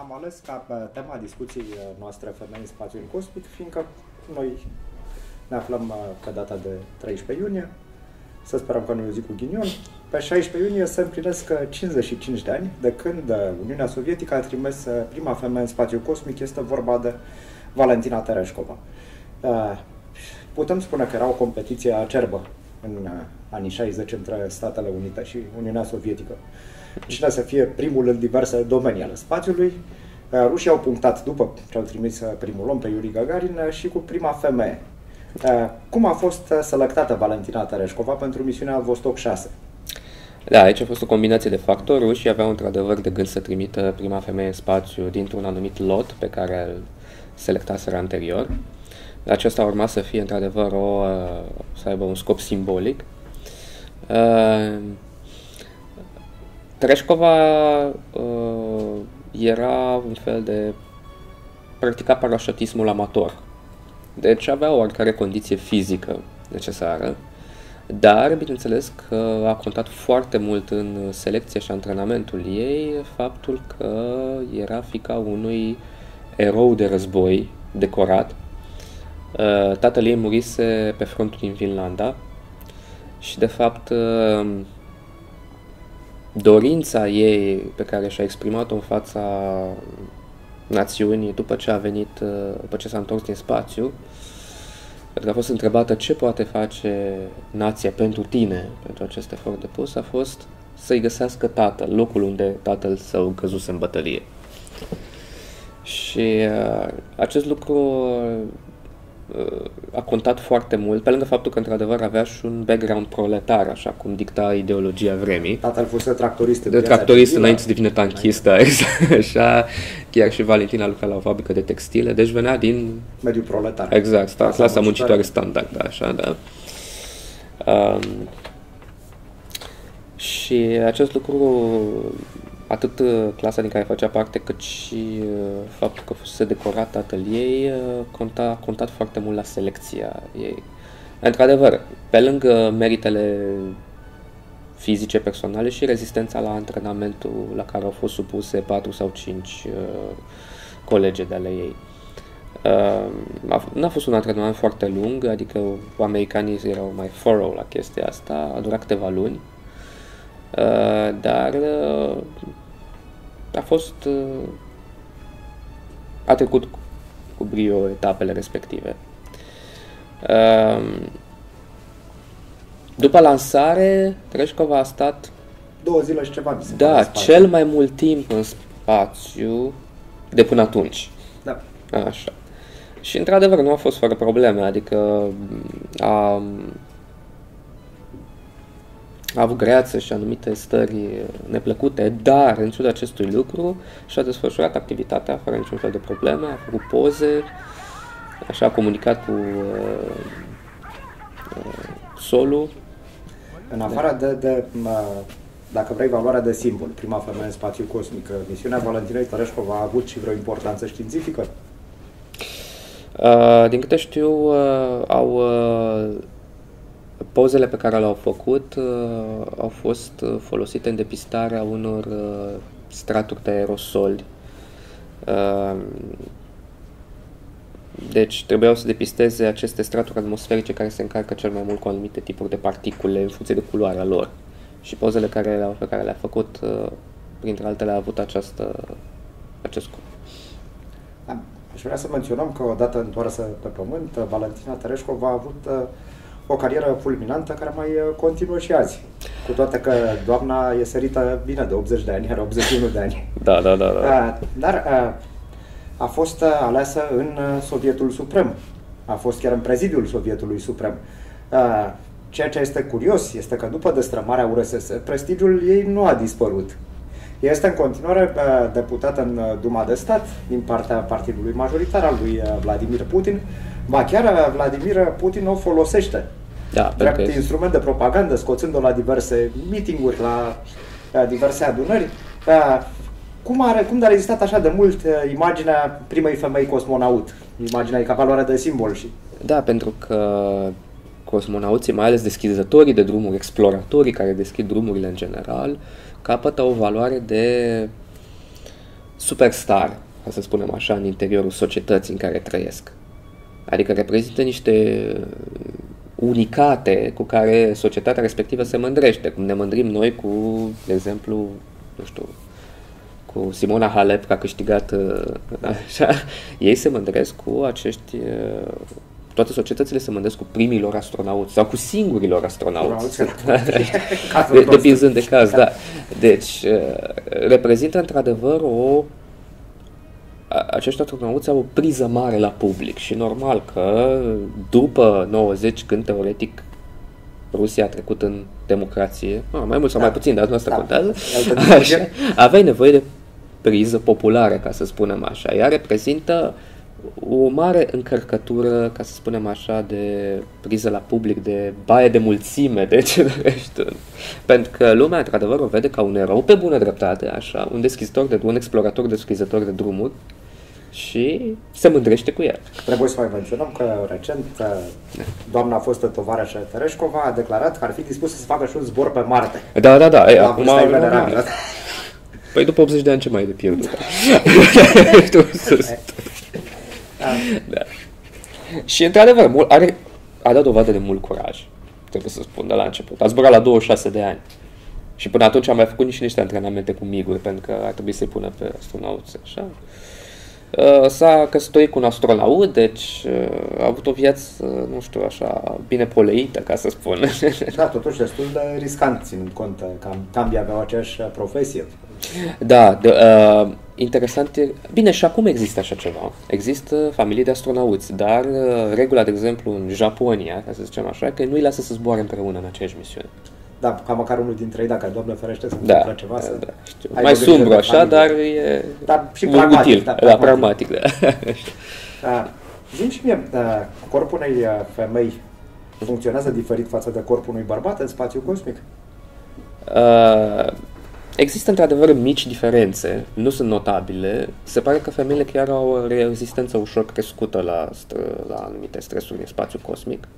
am ales ca pe tema discuției noastre femei în spațiul cosmic, fiindcă noi ne aflăm uh, pe data de 13 iunie, să sperăm că nu e o zi cu ghinion. Pe 16 iunie se împlinesc 55 uh, de ani de când uh, Uniunea Sovietică a trimis prima femeie în spațiul cosmic, este vorba de Valentina Tereshkova. Putem spune că era o competiție acerbă în anii 60 între Statele Unite și Uniunea Sovietică. Cine să fie primul în diverse domenii ale spațiului. Rușii au punctat după ce au trimis primul om pe Yuri Gagarin și cu prima femeie. Cum a fost selectată Valentina Tereshkova pentru misiunea Vostok 6? Da, aici a fost o combinație de factori. Rușii aveau într-adevăr de gând să trimită prima femeie în spațiu dintr-un anumit lot pe care îl selectaseră anterior. Acesta urma să fie într-adevăr o, să aibă un scop simbolic. Treșcova uh, era un fel de practica parașutismul amator. Deci avea o oricare condiție fizică necesară, dar bineînțeles că a contat foarte mult în selecția și antrenamentul ei faptul că era fica unui erou de război decorat. Uh, tatăl ei murise pe frontul din Finlanda și de fapt uh, dorința ei pe care și-a exprimat-o în fața națiunii după ce a venit, uh, după ce s-a întors din spațiu, pentru că a fost întrebată ce poate face nația pentru tine, pentru acest efort depus, a fost să-i găsească tatăl, locul unde tatăl său căzuse în bătălie. Și uh, acest lucru Uh, a contat foarte mult, pe lângă faptul că într-adevăr avea și un background proletar, așa cum dicta ideologia vremii. Tatăl fost tractorist de tractorist înainte să devină tanchistă, exact, așa. Chiar și Valentina lucra la o fabrică de textile, deci venea din... Mediul proletar. Exact, sta, clasa, clasa muncitoare standard, da, așa, da. Um, și acest lucru atât uh, clasa din care făcea parte, cât și uh, faptul că fusese decorat tatăl ei, uh, conta, contat foarte mult la selecția ei. Într-adevăr, pe lângă meritele fizice personale și rezistența la antrenamentul la care au fost supuse 4 sau 5 uh, colege de ale ei. Uh, n-a fost un antrenament foarte lung, adică americanii erau mai thorough la chestia asta, a durat câteva luni, uh, dar uh, a fost... Uh, a trecut cu brio etapele respective. Um, după lansare, Treșcova a stat... Două zile și ceva, Da, cel mai mult timp în spațiu de până atunci. Da. Așa. Și într-adevăr nu a fost fără probleme, adică a, a avut greață și anumite stări neplăcute, dar în ciuda acestui lucru și-a desfășurat activitatea fără niciun fel de probleme, a făcut poze, așa a comunicat cu uh, uh, solul. În afară de, de uh, dacă vrei, valoarea de simbol, prima femeie în spațiu cosmic, misiunea Valentinei Tăreșcova a avut și vreo importanță științifică? Uh, din câte știu, uh, au uh, Pozele pe care le-au făcut uh, au fost uh, folosite în depistarea unor uh, straturi de aerosoli. Uh, deci trebuiau să depisteze aceste straturi atmosferice care se încarcă cel mai mult cu anumite tipuri de particule în funcție de culoarea lor. Și pozele care le pe care le-a făcut, uh, printre altele, a avut această, acest scop. Aș vrea să menționăm că odată întoarsă pe pământ, Valentina Tereșcova a avut uh, o carieră fulminantă care mai uh, continuă și azi. Cu toate că doamna e sărită bine de 80 de ani, are 81 de ani. Da, da, da. da. Uh, dar uh, a fost aleasă în Sovietul Suprem. A fost chiar în prezidiul Sovietului Suprem. Ceea ce este curios este că după destrămarea URSS, prestigiul ei nu a dispărut. Este în continuare deputată în Duma de Stat din partea partidului majoritar al lui Vladimir Putin, Ba chiar Vladimir Putin o folosește da, drept instrument de propagandă, scoțând-o la diverse meetinguri, la, la diverse adunări. Cum, are, cum a rezistat așa de mult uh, imaginea primei femei cosmonaut? Imaginea e ca valoare de simbol și... Da, pentru că cosmonauții, mai ales deschizătorii de drumuri, exploratorii care deschid drumurile în general, capătă o valoare de superstar, ca să spunem așa, în interiorul societății în care trăiesc. Adică reprezintă niște unicate cu care societatea respectivă se mândrește, cum ne mândrim noi cu, de exemplu, nu știu, cu Simona Halep, că a câștigat uh, așa, ei se mândresc cu acești uh, toate societățile se mândresc cu primilor astronauți sau cu singurilor astronauți. de, depinzând de caz, da. Deci, uh, reprezintă într-adevăr o acești astronauți au o priză mare la public și normal că după 90, când teoretic Rusia a trecut în democrație, mai mult sau da. mai puțin, dar nu asta da. contează, așa, aveai nevoie de priză populară, ca să spunem așa. Ea reprezintă o mare încărcătură, ca să spunem așa, de priză la public, de baie de mulțime, de ce dorești Pentru că lumea, într-adevăr, o vede ca un erou pe bună dreptate, așa, un deschizător de, un explorator deschizător de drumuri, și se mândrește cu el. Trebuie să mai menționăm că recent doamna fostă tovarășă Tereșcova a declarat că ar fi dispusă să facă și un zbor pe Marte. Da, da, da. Ei, acum, Păi după 80 de ani ce mai e de pierdut? da. Și într-adevăr, are, a dat dovadă de mult curaj, trebuie să spun, de la început. A zburat la 26 de ani. Și până atunci am mai făcut nici niște antrenamente cu miguri, pentru că ar trebui să-i pună pe astronauți, așa. Uh, s-a căsătorit cu un astronaut, deci uh, a avut o viață, nu știu, așa, bine poleită, ca să spun. Da, totuși destul de riscant, ținând cont că ambii aveau aceeași profesie. Da, de, uh, interesant e... Bine, și acum există așa ceva. Există familii de astronauți, dar uh, regula, de exemplu, în Japonia, ca să zicem așa, că nu-i lasă să zboare împreună în aceeași misiune. Da, ca măcar unul dintre ei, dacă Doamne ferește să da, întâmplă ceva. Da, să da, știu. Mai sumbru așa, dar e dar și pragmatic, util. Da, pragmatic. Da, pragmatic, da. da. Zim și mie, da, corpul unei uh, femei funcționează diferit față de corpul unui bărbat în spațiu cosmic? Uh, există într-adevăr mici diferențe, nu sunt notabile. Se pare că femeile chiar au o rezistență ușor crescută la, la anumite stresuri în spațiu cosmic.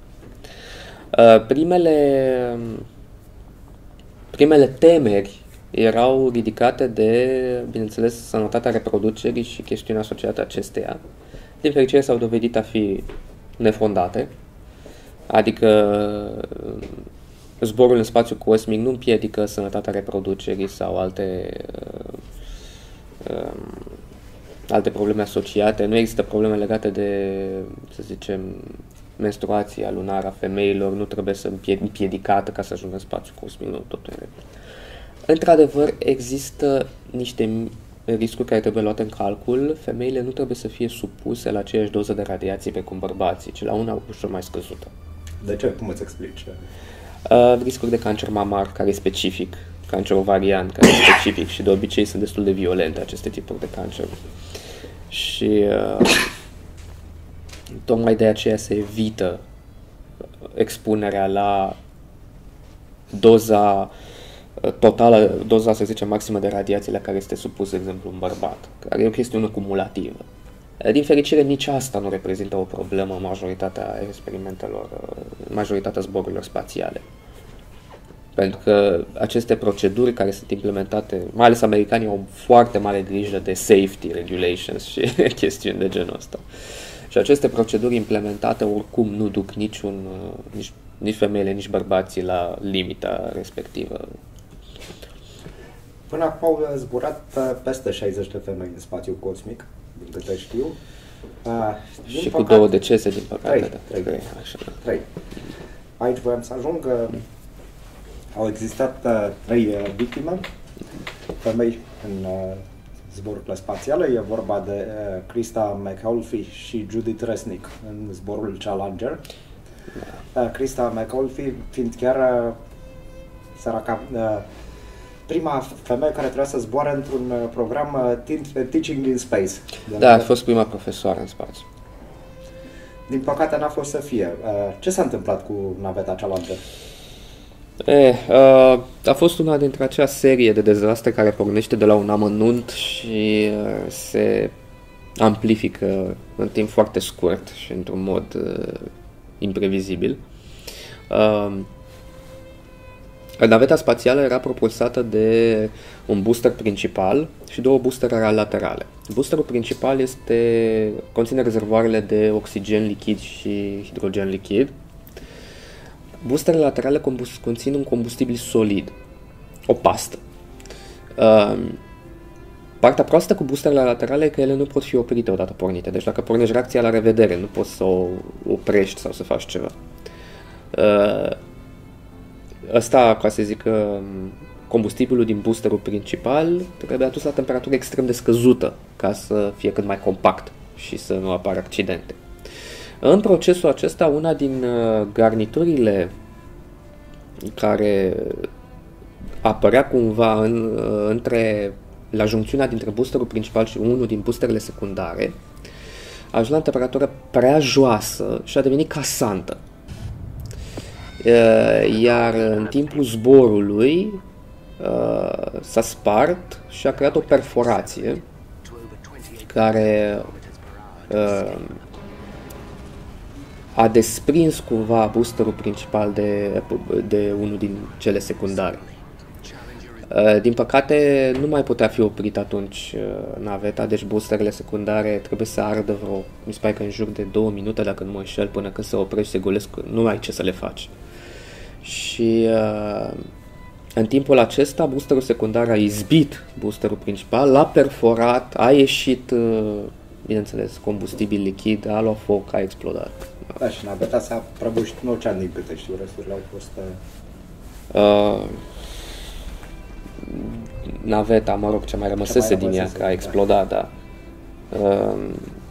Uh, primele primele temeri erau ridicate de, bineînțeles, sănătatea reproducerii și chestiunea asociată acesteia. Din fericire s-au dovedit a fi nefondate, adică zborul în spațiu cosmic nu împiedică sănătatea reproducerii sau alte, um, alte probleme asociate. Nu există probleme legate de, să zicem, menstruația lunară a femeilor nu trebuie să împiedicată ca să ajungă în spațiu cosmic, nu tot în regulă. Într-adevăr, există niște riscuri care trebuie luate în calcul. Femeile nu trebuie să fie supuse la aceeași doză de radiație pe cum bărbații, ci la una ușor mai scăzută. De ce? Cum îți explici? Uh, riscuri de cancer mamar, care e specific, cancer ovarian, care e specific și de obicei sunt destul de violente aceste tipuri de cancer. Și uh, Tocmai de aceea se evită expunerea la doza uh, totală, doza, să zicem, maximă de radiație la care este supus, de exemplu, un bărbat, care e o chestiune cumulativă. Din fericire, nici asta nu reprezintă o problemă în majoritatea experimentelor, uh, majoritatea zborurilor spațiale. Pentru că aceste proceduri care sunt implementate, mai ales americanii au foarte mare grijă de safety regulations și chestiuni de genul ăsta. Uh, și aceste proceduri implementate oricum nu duc niciun, uh, nici, nici femeile, nici bărbații la limita respectivă. Până acum au zburat uh, peste 60 de femei în spațiu cosmic, din câte știu. Uh, din și păcate, cu două decese, din păcate. Trei, da. trei, trei, așa. trei. Aici voiam să ajung. Au existat trei victime, femei în zborurile spațiale. E vorba de uh, Krista McAuliffe și Judith Resnick în zborul Challenger. Uh, Krista McAuliffe fiind chiar uh, săraca, uh, prima femeie care trebuia să zboare într-un uh, program uh, uh, Teaching in Space. Da, a fost prima profesoară în spațiu. Din păcate n-a fost să fie. Uh, ce s-a întâmplat cu naveta Challenger? E, uh, a fost una dintre acea serie de dezastre care pornește de la un amănunt și uh, se amplifică în timp foarte scurt și într-un mod uh, imprevizibil. Uh, Naveta spațială era propulsată de un booster principal și două boostere laterale. Boosterul principal este, conține rezervoarele de oxigen lichid și hidrogen lichid. Boosterele laterale conțin un combustibil solid, o pastă. Uh, Partea proastă cu boosterele laterale e că ele nu pot fi oprite odată pornite. Deci dacă pornești reacția la revedere, nu poți să o oprești sau să faci ceva. Uh, ăsta, ca să zic, combustibilul din boosterul principal trebuie adus la temperatură extrem de scăzută ca să fie cât mai compact și să nu apară accidente. În procesul acesta, una din uh, garniturile care apărea cumva în, uh, între la juncțiunea dintre boosterul principal și unul din boosterele secundare, a ajuns la temperatură prea joasă și a devenit casantă. Iar în timpul zborului s-a spart și a creat o perforație care a desprins cumva boosterul principal de, de unul din cele secundare. Uh, din păcate, nu mai putea fi oprit atunci uh, naveta, deci boosterele secundare trebuie să ardă vreo, mi se pare că în jur de două minute, dacă nu mă înșel, până când se oprește, se golesc, nu ai ce să le faci. Și uh, în timpul acesta, boosterul secundar a izbit boosterul principal, l-a perforat, a ieșit, uh, bineînțeles, combustibil lichid, a luat foc, a explodat. Da, și naveta s-a prăbușit în ocean, din câte știu, resturile au fost... Uh, naveta, mă rog, ce mai rămăsese din ea, că a explodat, da. Uh,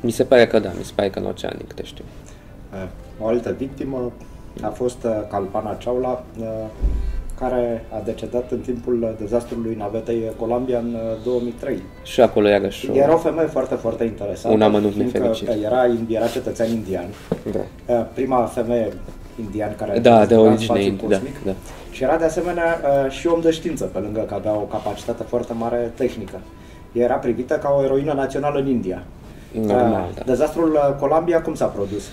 mi se pare că da, mi se pare că în ocean, din câte știu. Uh, o altă victimă a fost uh, Calpana Chaula, uh, care a decedat în timpul dezastrului navetei Columbia în 2003. Și acolo iarăși Era o femeie foarte, foarte interesantă. Un amănunt nefericit. Era, era cetățean indian. Da. Prima femeie indian care da, de origine indiană. Da, da. Și era de asemenea uh, și om de știință, pe lângă că avea o capacitate foarte mare tehnică. Era privită ca o eroină națională în India. Normal, uh, da. Dezastrul uh, Columbia cum s-a produs?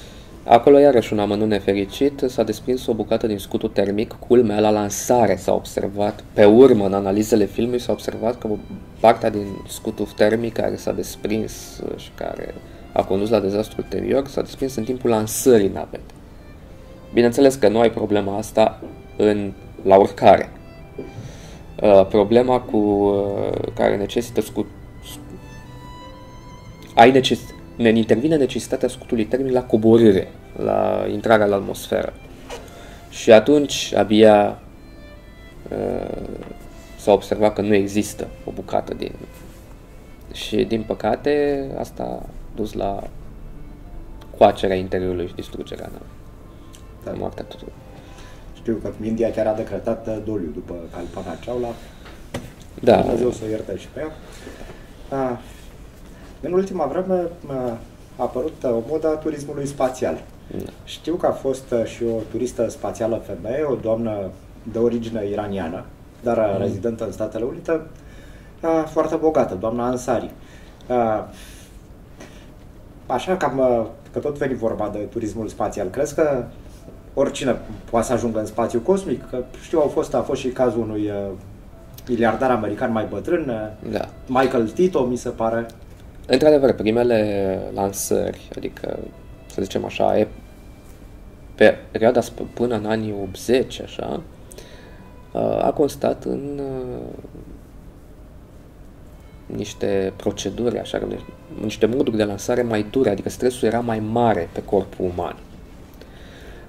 Acolo iarăși un amănunt nefericit, s-a desprins o bucată din scutul termic, culmea la lansare s-a observat, pe urmă în analizele filmului s-a observat că partea din scutul termic care s-a desprins și care a condus la dezastru ulterior s-a desprins în timpul lansării navetei. Bineînțeles că nu ai problema asta în la oricare. Uh, problema cu uh, care necesită scut, ai neces, ne intervine necesitatea scutului termic la coborâre, la intrarea la atmosferă. Și atunci abia uh, s-a observat că nu există o bucată din... Și din păcate asta a dus la coacerea interiorului și distrugerea da. moartea tuturor. Știu că India chiar a decretat uh, doliu după Kalpana Chawla. Da. Dumnezeu să o ierte și pe ea. A, în ultima vreme a apărut uh, o modă a turismului spațial. Da. Știu că a fost uh, și o turistă spațială femeie, o doamnă de origine iraniană, dar mm. rezidentă în Statele Unite, foarte bogată, doamna Ansari. Așa cam, că tot veni vorba de turismul spațial, crezi că oricine poate să ajungă în spațiu cosmic. Că știu, au fost, a fost și cazul unui uh, miliardar american mai bătrân, uh, da. Michael Tito, mi se pare. Într-adevăr, primele lansări, adică, să zicem așa, e pe perioada până în anii 80, așa, uh, a constat în uh, niște proceduri, așa, niște moduri de lansare mai dure, adică stresul era mai mare pe corpul uman.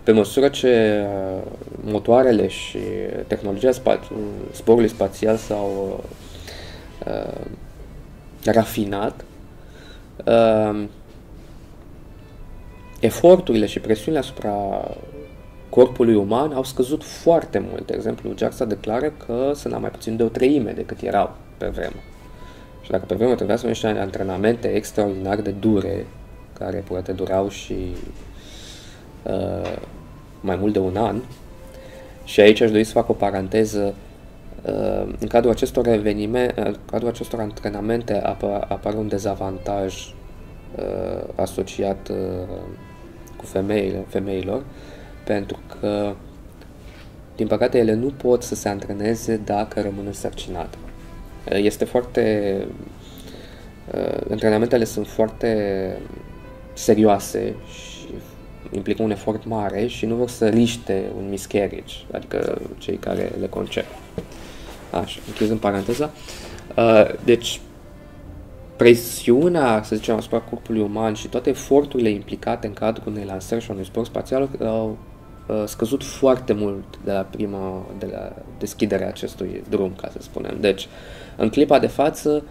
Pe măsură ce uh, motoarele și tehnologia spa- sporului spațial s-au uh, rafinat, uh, eforturile și presiunile asupra corpului uman au scăzut foarte mult. De exemplu, JAXA declară că sunt la mai puțin de o treime decât erau pe vreme. Și dacă pe vreme trebuia să niște antrenamente extraordinar de dure, care poate durau și uh, mai mult de un an. Și aici aș dori să fac o paranteză. Uh, în cadrul acestor evenimente, în cadrul acestor antrenamente apare un dezavantaj uh, asociat uh, cu femeile, femeilor, pentru că din păcate, ele nu pot să se antreneze dacă rămân însărcinate. Este foarte... Antrenamentele sunt foarte serioase și implică un efort mare și nu vor să riște un miscarriage, adică cei care le concep. Așa, închizând paranteza. Deci, presiunea, să zicem, asupra corpului uman și toate eforturile implicate în cadrul unei lansări și unui sport spațial au uh, scăzut foarte mult de la prima, de la deschiderea acestui drum, ca să spunem. Deci, în clipa de față,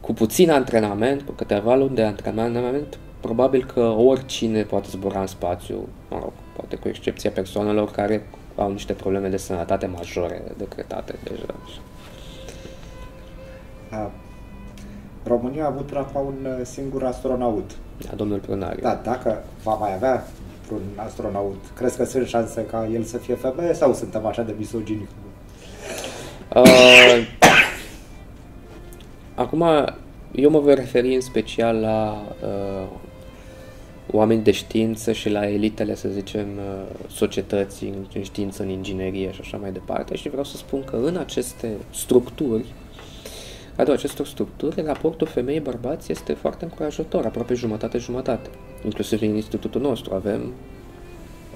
cu puțin antrenament, cu câteva luni de antrenament, probabil că oricine poate zbura în spațiu, mă rog, poate cu excepția persoanelor care au niște probleme de sănătate majore decretate deja. A, România a avut până acum un uh, singur astronaut. Da, domnul Prunariu. Da, dacă va mai avea un astronaut, crezi că sunt șanse ca el să fie femeie sau suntem așa de misogini? Uh, acum, eu mă voi referi în special la uh, oameni de știință și la elitele, să zicem, uh, societății în știință, în inginerie și așa mai departe și vreau să spun că în aceste structuri cadrul acestor structuri, raportul femei-bărbați este foarte încurajator, aproape jumătate-jumătate. Inclusiv în institutul nostru avem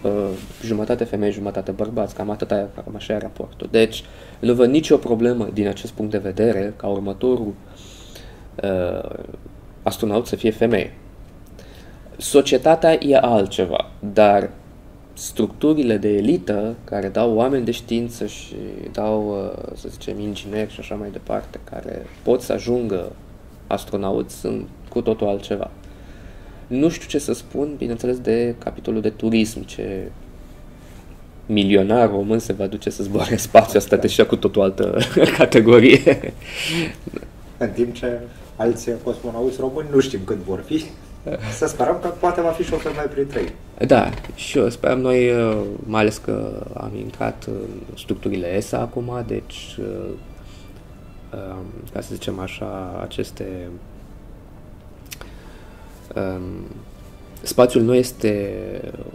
uh, jumătate femei, jumătate bărbați, cam atâta, cam așa e raportul. Deci, nu văd nicio problemă din acest punct de vedere ca următorul uh, astronaut să fie femeie. Societatea e altceva, dar structurile de elită care dau oameni de știință și dau, uh, să zicem, ingineri și așa mai departe, care pot să ajungă astronauți, sunt cu totul altceva. Nu știu ce să spun, bineînțeles, de capitolul de turism, ce milionar român se va duce să zboare în spațiu, asta deja cu totul altă categorie. În timp ce alții cosmonauți români nu știm când vor fi. Să sperăm că poate va fi și o femeie printre ei. Da, și eu sperăm noi, uh, mai ales că am intrat în structurile ESA acum, deci, uh, um, ca să zicem așa, aceste... Um, spațiul nu este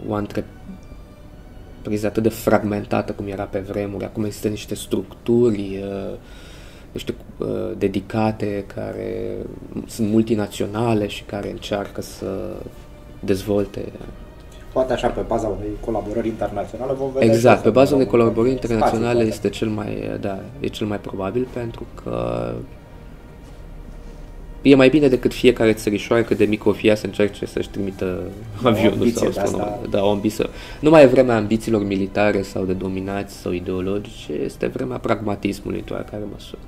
o întrepriză atât de fragmentată cum era pe vremuri. Acum există niște structuri uh, niște uh, dedicate care sunt multinaționale și care încearcă să dezvolte Poate așa, pe baza unei colaborări internaționale vom vedea... Exact, pe baza unei colaborări internaționale spații, este cel mai, da, e cel mai probabil pentru că e mai bine decât fiecare țărișoară cât de mică o fie să încerce să-și trimită avionul sau asta... Da, o ambiție. Nu mai e vremea ambițiilor militare sau de dominați sau ideologice, este vremea pragmatismului într-o care măsură.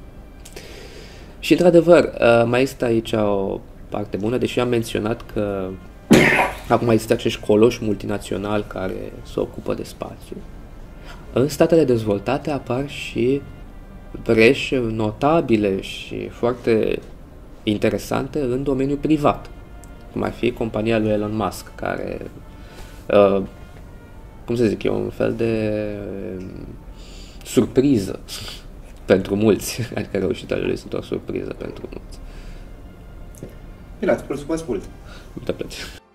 Și, într-adevăr, uh, mai este aici o parte bună, deși am menționat că acum există acești coloși multinaționali care se ocupă de spațiu. În statele dezvoltate apar și breși notabile și foarte interesante în domeniul privat, cum ar fi compania lui Elon Musk, care, uh, cum să zic eu, un fel de uh, surpriză pentru mulți, adică reușitele lui sunt o surpriză pentru mulți. Bine, ați mulțumesc mult! Multă plăcere!